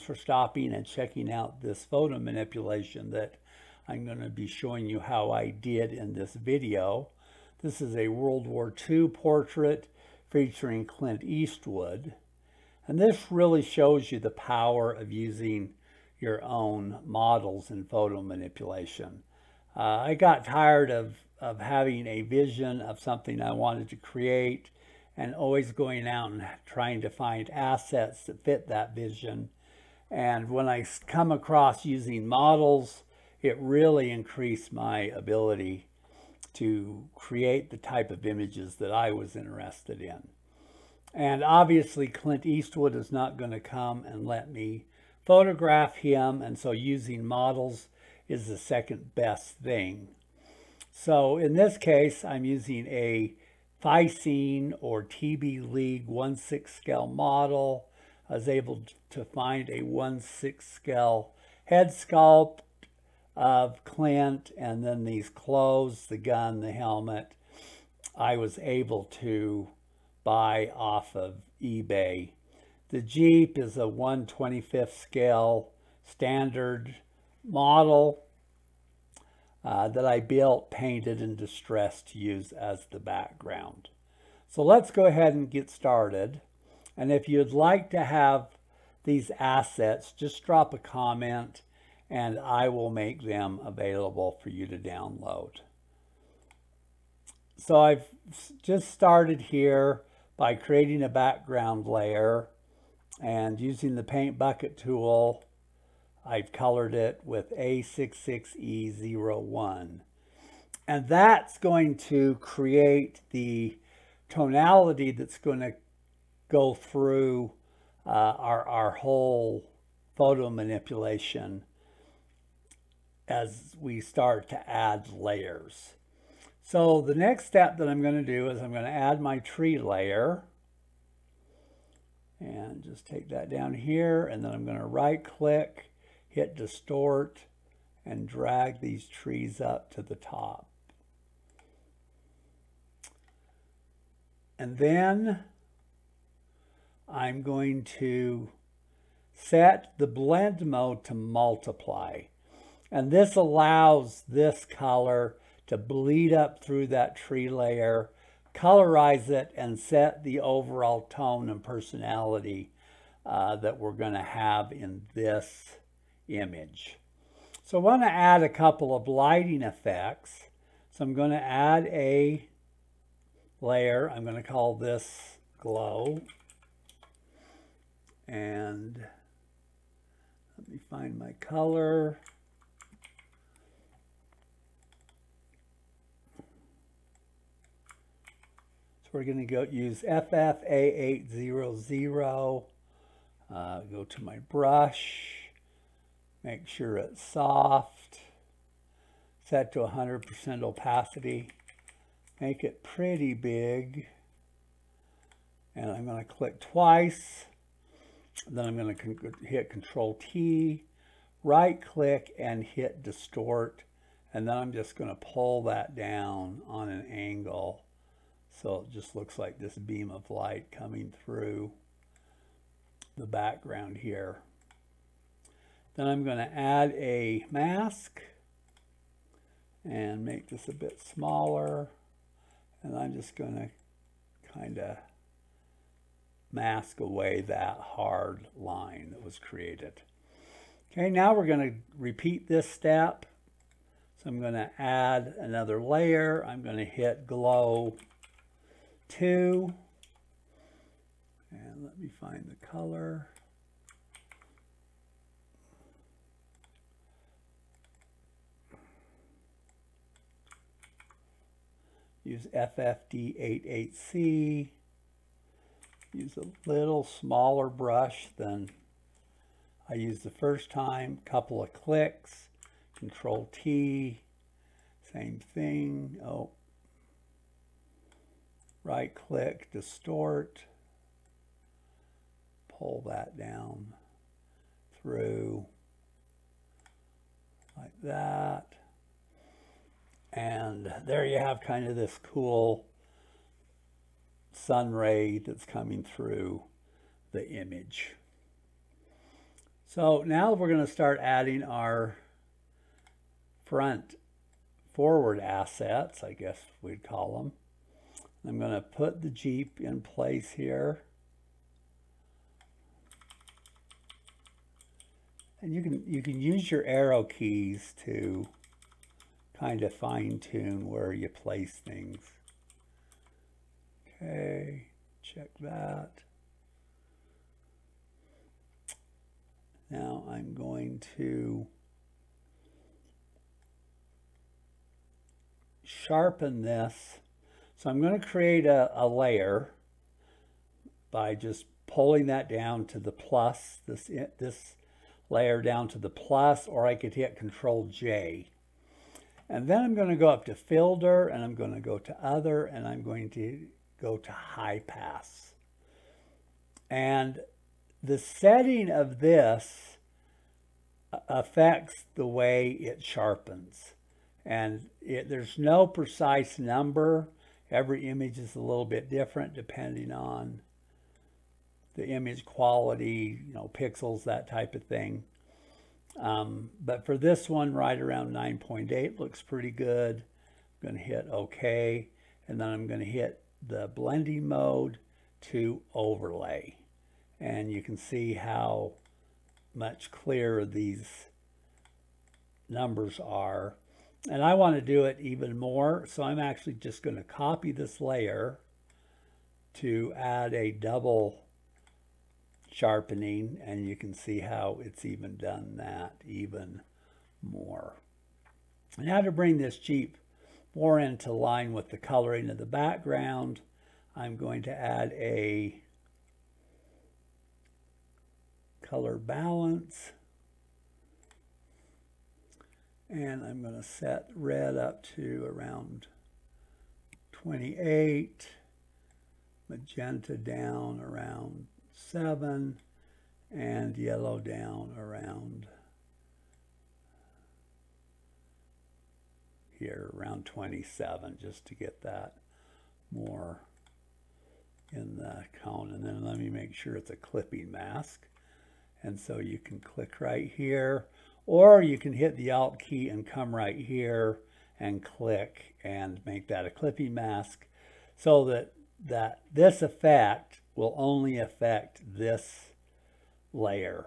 thanks for stopping and checking out this photo manipulation that I'm going to be showing you how I did in this video. This is a World War II portrait featuring Clint Eastwood. And this really shows you the power of using your own models in photo manipulation. Uh, I got tired of, of having a vision of something I wanted to create and always going out and trying to find assets that fit that vision. And when I come across using models, it really increased my ability to create the type of images that I was interested in. And obviously Clint Eastwood is not going to come and let me photograph him. And so using models is the second best thing. So in this case, I'm using a Phicen or TB League 1-6 scale model. I was able to find a 1-6 scale head sculpt of Clint and then these clothes, the gun, the helmet, I was able to buy off of eBay. The Jeep is a 125th scale standard model uh, that I built, painted, and distressed to use as the background. So let's go ahead and get started. And if you'd like to have these assets, just drop a comment and I will make them available for you to download. So I've just started here by creating a background layer and using the paint bucket tool I've colored it with A66E01. And that's going to create the tonality that's going to go through uh, our, our whole photo manipulation as we start to add layers. So the next step that I'm going to do is I'm going to add my tree layer. And just take that down here and then I'm going to right click, hit distort, and drag these trees up to the top. And then I'm going to set the blend mode to multiply. And this allows this color to bleed up through that tree layer, colorize it, and set the overall tone and personality uh, that we're going to have in this image. So I want to add a couple of lighting effects. So I'm going to add a layer. I'm going to call this glow. And let me find my color. So we're going to go use FFA800. Uh, go to my brush, make sure it's soft, set to 100% opacity, make it pretty big, and I'm going to click twice, then I'm going to hit Control T, right click and hit distort, and then I'm just going to pull that down on an angle so it just looks like this beam of light coming through the background here. Then I'm going to add a mask and make this a bit smaller. And I'm just going to kind of mask away that hard line that was created. Okay, now we're going to repeat this step. So I'm going to add another layer. I'm going to hit glow two. And let me find the color. Use FFD88C. Use a little smaller brush than I used the first time. Couple of clicks. Control T. Same thing. Oh, right click, distort, pull that down through like that. And there you have kind of this cool sun ray that's coming through the image. So now we're going to start adding our front forward assets, I guess we'd call them. I'm going to put the Jeep in place here. And you can you can use your arrow keys to kind of fine tune where you place things. Okay, check that. Now I'm going to sharpen this. So I'm going to create a, a layer by just pulling that down to the plus, this, this layer down to the plus, or I could hit Control J. And then I'm going to go up to Filter, and I'm going to go to Other, and I'm going to go to High Pass. And the setting of this affects the way it sharpens. And it, there's no precise number. Every image is a little bit different depending on the image quality, you know, pixels, that type of thing. Um, but for this one, right around 9.8 looks pretty good. I'm going to hit OK, and then I'm going to hit the blending mode to overlay. And you can see how much clearer these numbers are. And I want to do it even more, so I'm actually just going to copy this layer to add a double sharpening and you can see how it's even done that even more. Now to bring this Jeep more into line with the coloring of the background, I'm going to add a color balance. And I'm going to set red up to around 28 magenta down around 7 and yellow down around here around 27 just to get that more in the cone and then let me make sure it's a clipping mask and so you can click right here or you can hit the alt key and come right here and click and make that a clipping mask so that that this effect will only affect this layer.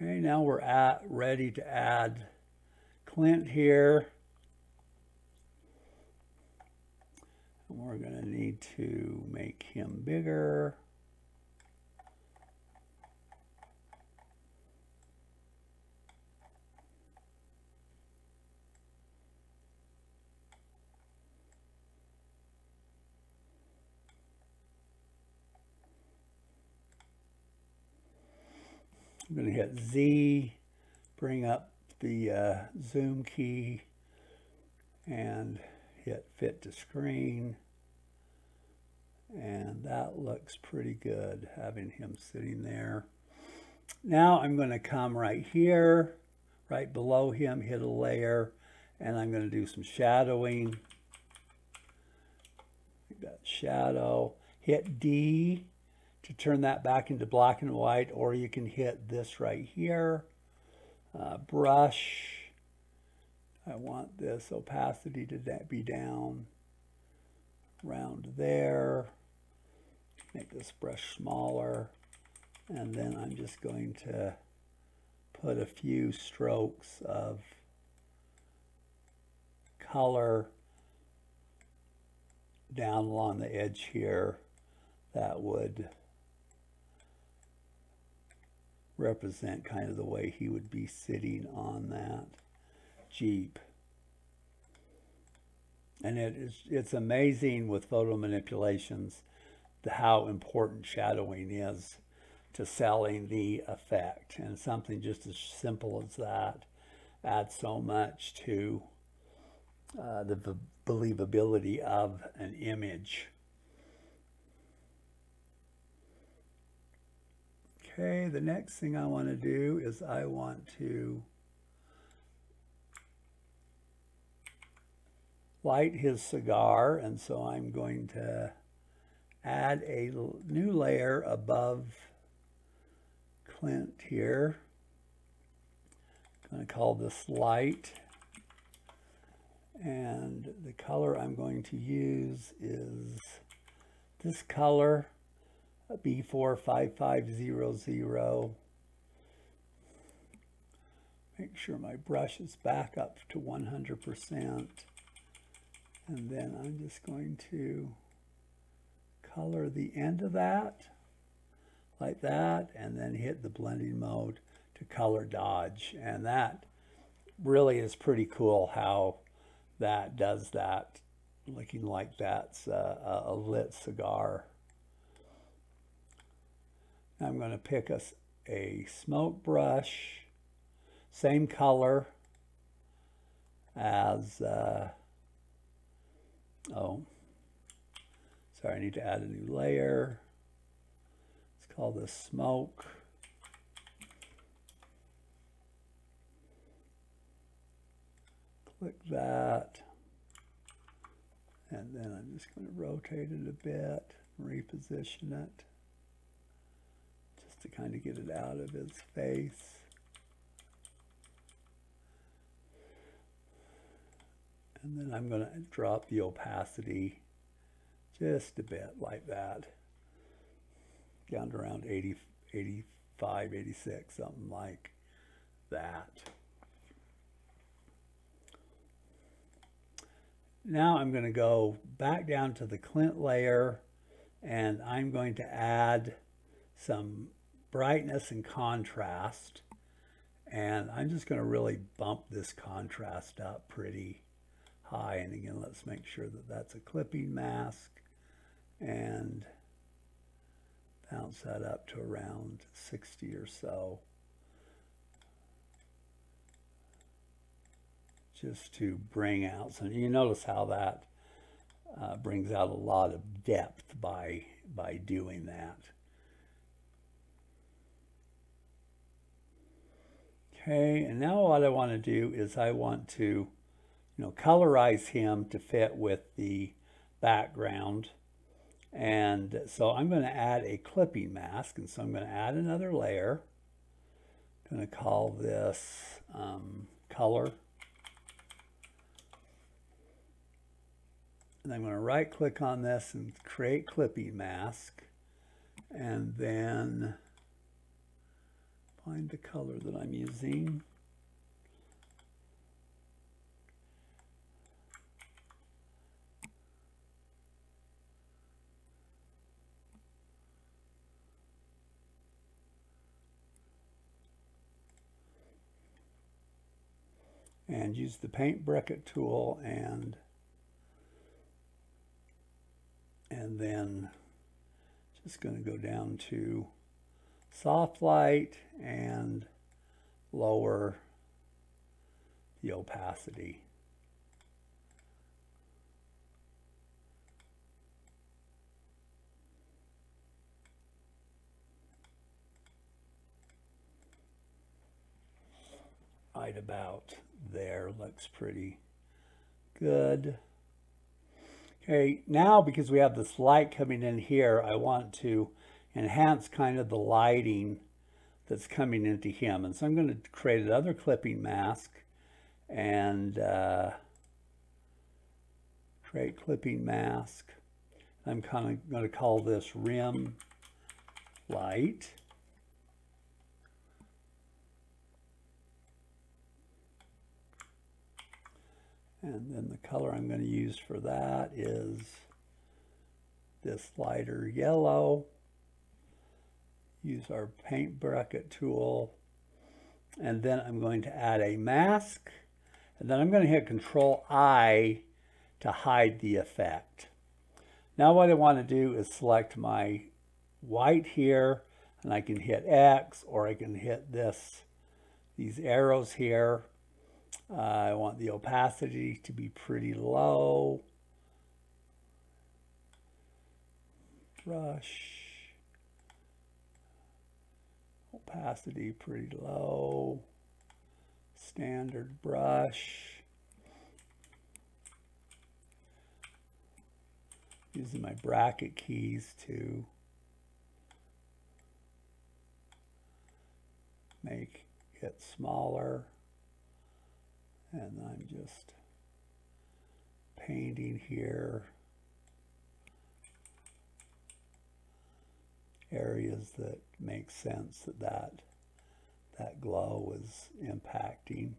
Okay, now we're at ready to add Clint here. And we're going to need to make him bigger. I'm going to hit Z, bring up the uh, zoom key and hit fit to screen. And that looks pretty good, having him sitting there. Now I'm going to come right here, right below him, hit a layer, and I'm going to do some shadowing. Shadow. Hit D to turn that back into black and white, or you can hit this right here. Uh, brush. I want this opacity to be down around there. Make this brush smaller. And then I'm just going to put a few strokes of color down along the edge here that would represent kind of the way he would be sitting on that Jeep. And it is, it's amazing with photo manipulations the, how important shadowing is to selling the effect. And something just as simple as that adds so much to uh, the believability of an image. Okay, the next thing I want to do is I want to light his cigar. And so I'm going to add a new layer above Clint here. I'm going to call this light. And the color I'm going to use is this color, B45500. Make sure my brush is back up to 100%. And then I'm just going to color the end of that like that and then hit the blending mode to color dodge. And that really is pretty cool how that does that, looking like that's a, a lit cigar. I'm going to pick a, a smoke brush, same color as, uh, oh, sorry, I need to add a new layer. It's called the smoke. click that. And then I'm just going to rotate it a bit, reposition it, to kind of get it out of his face. And then I'm going to drop the opacity just a bit like that, down to around 80, 85, 86, something like that. Now I'm going to go back down to the Clint layer and I'm going to add some brightness and contrast. And I'm just going to really bump this contrast up pretty high. And again, let's make sure that that's a clipping mask and bounce that up to around 60 or so. just to bring out some, you notice how that uh, brings out a lot of depth by, by doing that. Okay, and now what I want to do is I want to, you know, colorize him to fit with the background. And so I'm going to add a clipping mask. And so I'm going to add another layer. I'm going to call this um, color. And I'm going to right click on this and create clipping mask. And then find the color that I'm using. and use the paint bucket tool and and then just going to go down to soft light and lower the opacity. Right about there looks pretty good. Okay, now because we have this light coming in here, I want to enhance kind of the lighting that's coming into him. And so I'm going to create another clipping mask and uh, create clipping mask. I'm kind of going to call this rim light. And then the color I'm going to use for that is this lighter yellow. Use our paint bucket tool. And then I'm going to add a mask. And then I'm going to hit Control I to hide the effect. Now what I want to do is select my white here and I can hit X or I can hit this these arrows here uh, I want the opacity to be pretty low. Brush. Opacity pretty low. Standard brush. using my bracket keys to make it smaller and I'm just painting here areas that makes sense that that, that glow was impacting.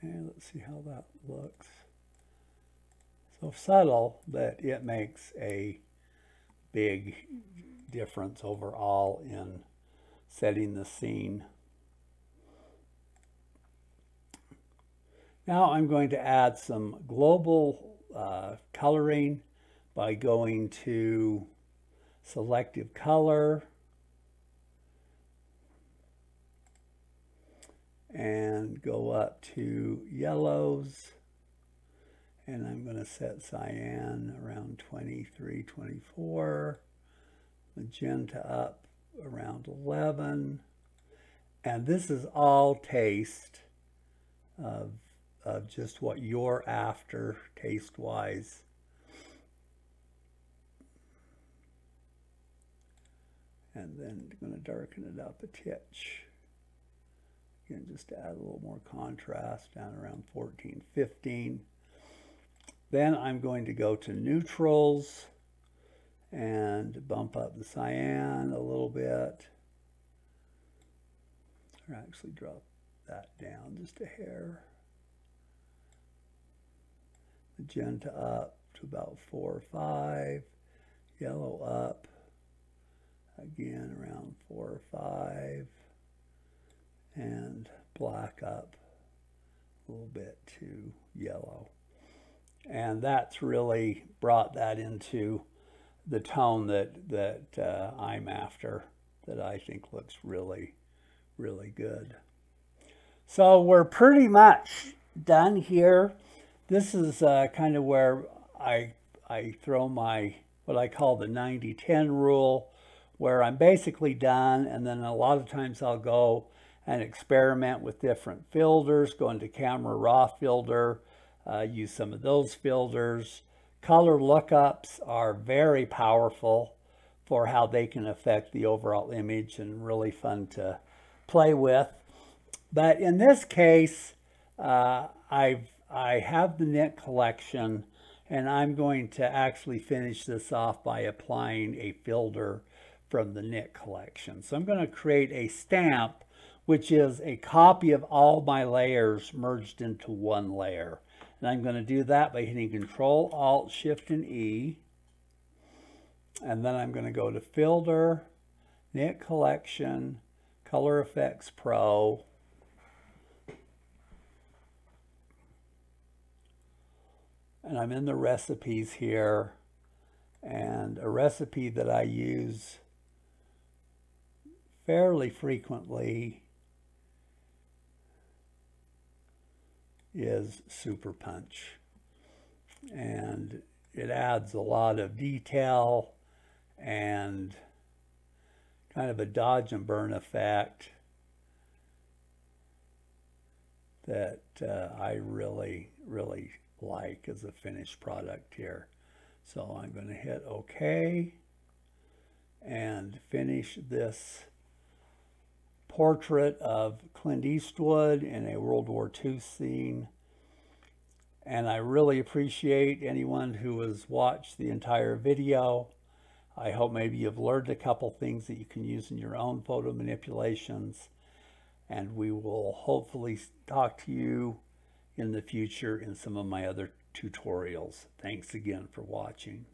And let's see how that looks. So subtle, but it makes a big difference overall in setting the scene. Now I'm going to add some global uh, coloring by going to selective color and go up to yellows and I'm going to set cyan around 23, 24, magenta up around 11, and this is all taste of, of just what you're after taste-wise. And then I'm going to darken it up a titch. Again, just to add a little more contrast down around 14, 15. Then I'm going to go to neutrals and bump up the cyan a little bit. Or actually drop that down just a hair. Magenta up to about four or five. Yellow up again around four or five and black up a little bit to yellow. And that's really brought that into the tone that, that uh, I'm after that I think looks really, really good. So we're pretty much done here. This is uh, kind of where I, I throw my, what I call the 90-10 rule, where I'm basically done and then a lot of times I'll go and experiment with different filters, go into camera raw filter, uh, use some of those filters. Color lookups are very powerful for how they can affect the overall image and really fun to play with. But in this case, uh, I've, I have the Nik collection and I'm going to actually finish this off by applying a filter from the Nik collection. So I'm going to create a stamp which is a copy of all my layers merged into one layer. And I'm going to do that by hitting Control, Alt, Shift, and E. And then I'm going to go to Filter, Nik Collection, Color Effects Pro. And I'm in the recipes here. And a recipe that I use fairly frequently is Super Punch. And it adds a lot of detail and kind of a dodge and burn effect that uh, I really, really like as a finished product here. So I'm going to hit OK and finish this portrait of Clint Eastwood in a World War II scene. And I really appreciate anyone who has watched the entire video. I hope maybe you've learned a couple things that you can use in your own photo manipulations. And we will hopefully talk to you in the future in some of my other tutorials. Thanks again for watching.